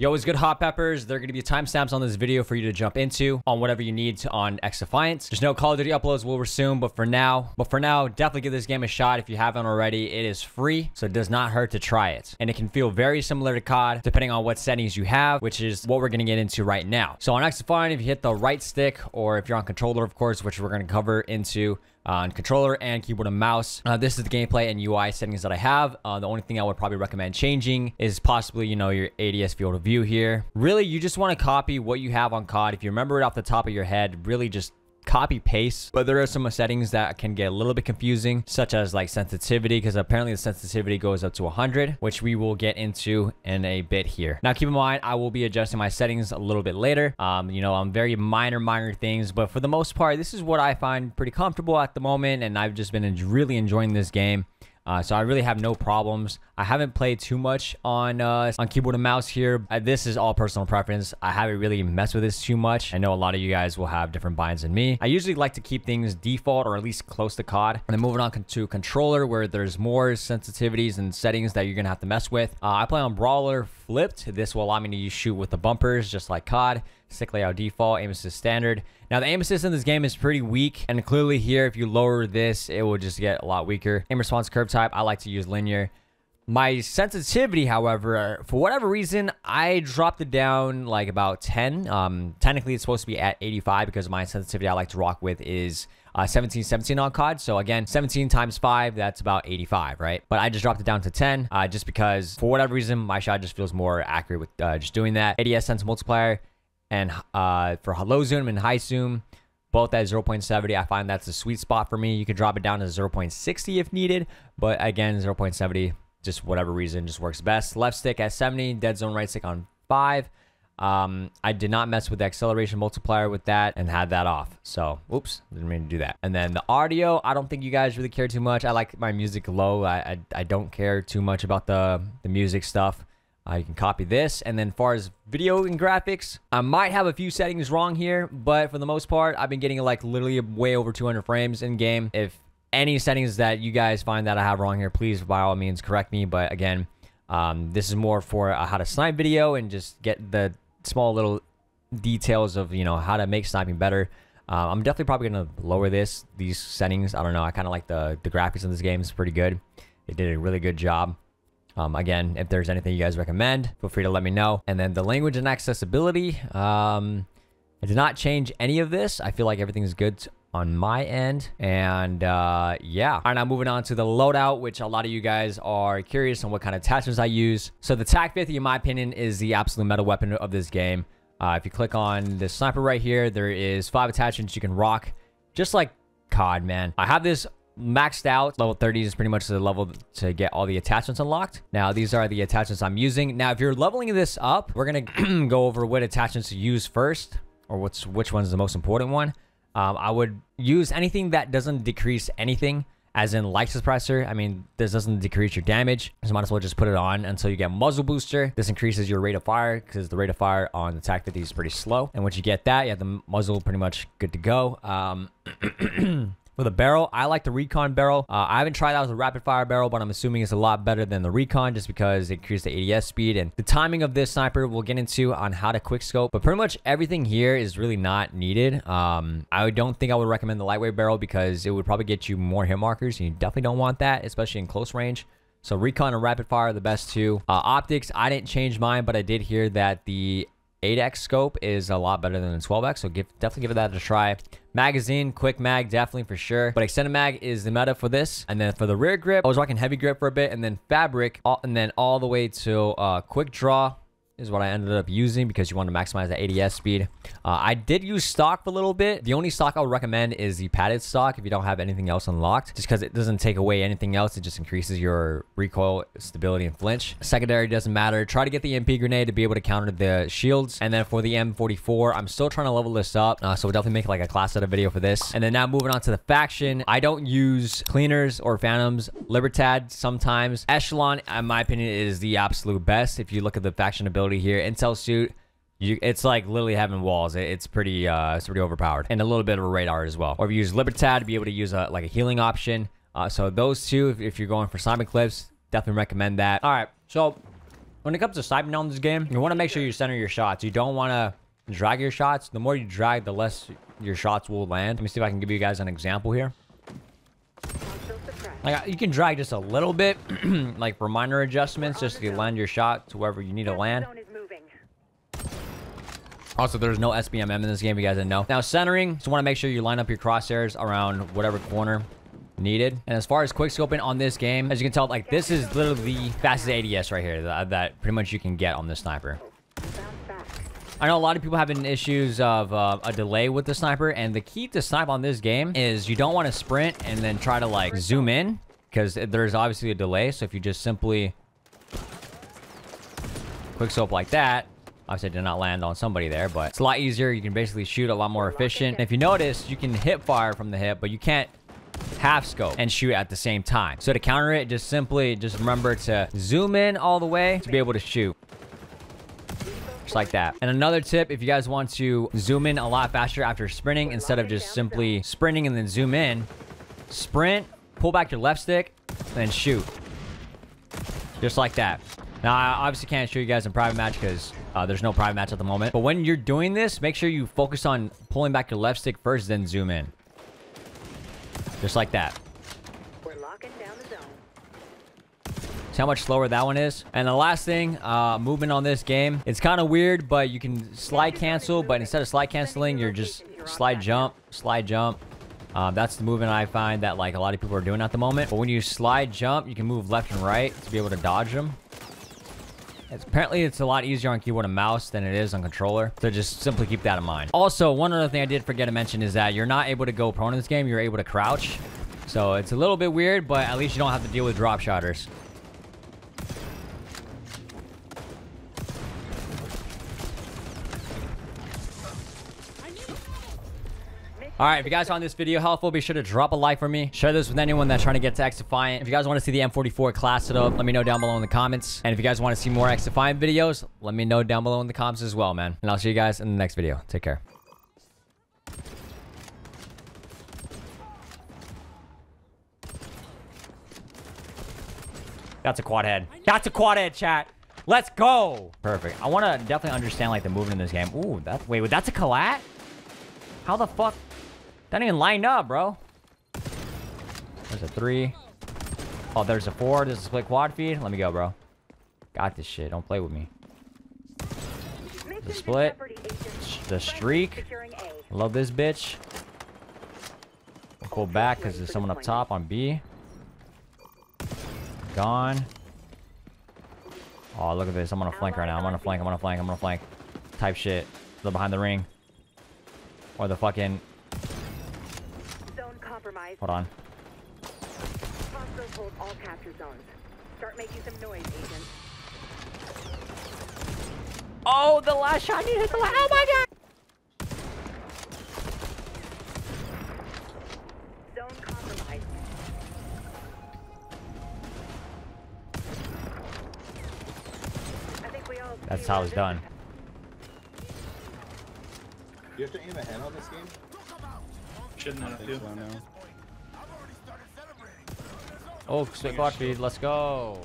Yo, it's good hot peppers. There are going to be timestamps on this video for you to jump into on whatever you need on XDefiant. There's no Call of Duty uploads will resume, but for now, but for now, definitely give this game a shot if you haven't already. It is free, so it does not hurt to try it. And it can feel very similar to COD, depending on what settings you have, which is what we're going to get into right now. So on XDefiant, if you hit the right stick, or if you're on controller, of course, which we're going to cover into on controller and keyboard and mouse. Uh, this is the gameplay and UI settings that I have. Uh, the only thing I would probably recommend changing is possibly, you know, your ADS field of view here. Really, you just want to copy what you have on COD. If you remember it off the top of your head, really just copy paste but there are some settings that can get a little bit confusing such as like sensitivity because apparently the sensitivity goes up to 100 which we will get into in a bit here. Now keep in mind i will be adjusting my settings a little bit later. Um you know i'm very minor minor things but for the most part this is what i find pretty comfortable at the moment and i've just been really enjoying this game uh, so I really have no problems. I haven't played too much on uh, on keyboard and mouse here. Uh, this is all personal preference. I haven't really messed with this too much. I know a lot of you guys will have different binds than me. I usually like to keep things default or at least close to COD. And then moving on to controller where there's more sensitivities and settings that you're going to have to mess with. Uh, I play on Brawler flipped. This will allow me to shoot with the bumpers just like COD. Stick layout default, aim assist standard. Now the aim assist in this game is pretty weak and clearly here if you lower this it will just get a lot weaker. Aim response curve type, I like to use linear. My sensitivity, however, for whatever reason, I dropped it down like about 10. Um, technically, it's supposed to be at 85 because my sensitivity I like to rock with is uh, 17, 17 on COD. So again, 17 times 5, that's about 85, right? But I just dropped it down to 10 uh, just because for whatever reason, my shot just feels more accurate with uh, just doing that. ADS sense multiplier and uh, for low zoom and high zoom, both at 0.70. I find that's a sweet spot for me. You can drop it down to 0.60 if needed, but again, 0.70, just whatever reason, just works best. Left stick at 70, dead zone right stick on 5. Um, I did not mess with the acceleration multiplier with that and had that off. So, oops, didn't mean to do that. And then the audio, I don't think you guys really care too much. I like my music low. I, I, I don't care too much about the, the music stuff. Uh, you can copy this. And then far as video and graphics, I might have a few settings wrong here, but for the most part, I've been getting like literally way over 200 frames in game. If any settings that you guys find that I have wrong here, please by all means correct me. But again, um, this is more for a how to snipe video and just get the small little details of, you know, how to make sniping better. Uh, I'm definitely probably going to lower this, these settings. I don't know. I kind of like the, the graphics in this game. It's pretty good. It did a really good job. Um, again, if there's anything you guys recommend, feel free to let me know. And then the language and accessibility, um, I did not change any of this. I feel like everything's good on my end. And uh, yeah. All right, now moving on to the loadout, which a lot of you guys are curious on what kind of attachments I use. So the TAC 50, in my opinion, is the absolute meta weapon of this game. Uh, if you click on the sniper right here, there is five attachments you can rock, just like COD, man. I have this maxed out. Level 30 is pretty much the level to get all the attachments unlocked. Now, these are the attachments I'm using. Now, if you're leveling this up, we're going to go over what attachments to use first, or what's which one's the most important one. Um, I would use anything that doesn't decrease anything, as in light suppressor. I mean, this doesn't decrease your damage, so might as well just put it on until you get muzzle booster. This increases your rate of fire because the rate of fire on the TAC 50 is pretty slow. And once you get that, you have the muzzle pretty much good to go. Um, with a barrel. I like the Recon barrel. Uh, I haven't tried out a rapid fire barrel, but I'm assuming it's a lot better than the Recon just because it increases the ADS speed. And the timing of this sniper we'll get into on how to quick scope. But pretty much everything here is really not needed. Um, I don't think I would recommend the lightweight barrel because it would probably get you more hit markers. And you definitely don't want that, especially in close range. So Recon and Rapid Fire are the best two. Uh, optics, I didn't change mine, but I did hear that the 8x scope is a lot better than the 12x, so give, definitely give it that a try. Magazine, quick mag, definitely for sure. But extended mag is the meta for this. And then for the rear grip, I was rocking heavy grip for a bit, and then fabric, all, and then all the way to uh, quick draw is what I ended up using because you want to maximize the ADS speed. Uh, I did use stock for a little bit. The only stock I would recommend is the padded stock if you don't have anything else unlocked, just because it doesn't take away anything else. It just increases your recoil, stability, and flinch. Secondary doesn't matter. Try to get the MP grenade to be able to counter the shields. And then for the M44, I'm still trying to level this up. Uh, so we'll definitely make like a class setup video for this. And then now moving on to the faction, I don't use cleaners or phantoms. Libertad sometimes. Echelon, in my opinion, is the absolute best. If you look at the faction ability here. Intel suit, you, it's like literally having walls. It, it's pretty, uh, it's pretty overpowered, and a little bit of a radar as well. Or if you use Libertad to be able to use a like a healing option. Uh, so those two, if, if you're going for Simon Clips, definitely recommend that. All right, so when it comes to sniping on this game, you want to make sure you center your shots. You don't want to drag your shots. The more you drag, the less your shots will land. Let me see if I can give you guys an example here. Like you can drag just a little bit, like for minor adjustments, just to land your shot to wherever you need to land. Also, there's no SBMM in this game, you guys didn't know. Now, centering, just want to make sure you line up your crosshairs around whatever corner needed. And as far as quick scoping on this game, as you can tell, like this is literally the fastest ADS right here that, that pretty much you can get on this sniper. I know a lot of people having issues of uh, a delay with the sniper, and the key to snipe on this game is you don't want to sprint and then try to like zoom in because there's obviously a delay. So if you just simply quick scope like that, obviously I did not land on somebody there, but it's a lot easier. You can basically shoot a lot more efficient. And if you notice, you can hip fire from the hip, but you can't half scope and shoot at the same time. So to counter it, just simply just remember to zoom in all the way to be able to shoot. Just like that. And another tip, if you guys want to zoom in a lot faster after sprinting, instead of just simply sprinting and then zoom in, sprint, pull back your left stick, and then shoot. Just like that. Now, I obviously can't show you guys in private match because uh, there's no private match at the moment. But when you're doing this, make sure you focus on pulling back your left stick first, then zoom in. Just like that. See how much slower that one is? And the last thing, uh, movement on this game. It's kind of weird, but you can slide cancel, but instead of slide canceling, you're just slide jump, slide jump. Uh, that's the movement I find that like a lot of people are doing at the moment. But when you slide jump, you can move left and right to be able to dodge them. It's, apparently, it's a lot easier on keyboard and mouse than it is on controller. So just simply keep that in mind. Also, one other thing I did forget to mention is that you're not able to go prone in this game. You're able to crouch. So it's a little bit weird, but at least you don't have to deal with drop shotters. All right, if you guys found this video helpful, be sure to drop a like for me. Share this with anyone that's trying to get to XDefiant. If you guys want to see the M44 class set up, let me know down below in the comments. And if you guys want to see more XDefiant videos, let me know down below in the comments as well, man. And I'll see you guys in the next video. Take care. That's a quad head. That's a quad head, chat. Let's go. Perfect. I want to definitely understand like the movement in this game. Ooh, that wait, that's a collat? How the fuck? That even lined up, bro. There's a three. Oh, there's a four. There's a split quad feed. Let me go, bro. Got this shit. Don't play with me. The split. The streak. Love this bitch. We'll Pull back because there's someone up top on B. Gone. Oh, look at this. I'm on a flank right now. I'm on a flank. I'm on a flank. I'm on a flank. Type shit. They're behind the ring. Or the fucking compromised. Hold on. Hostiles hold all capture zones. Start making some noise, agent. Oh, the last shot you hit the last. Oh my god! Zone compromised. I think we all That's how it's done. You have to aim ahead on this game? Shouldn't have to. Oh, quick watch feed. Let's go.